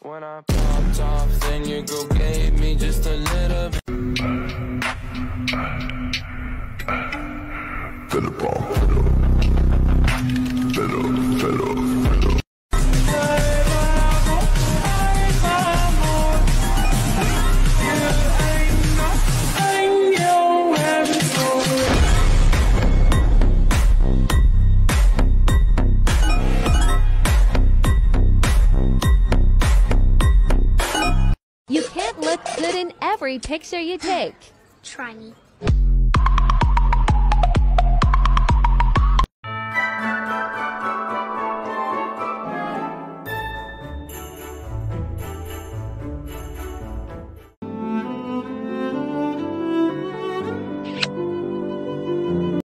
When I popped off, then your girl gave me just a little bit. Fiddle ball, fiddle. Fiddle, good in every picture you take. Try me.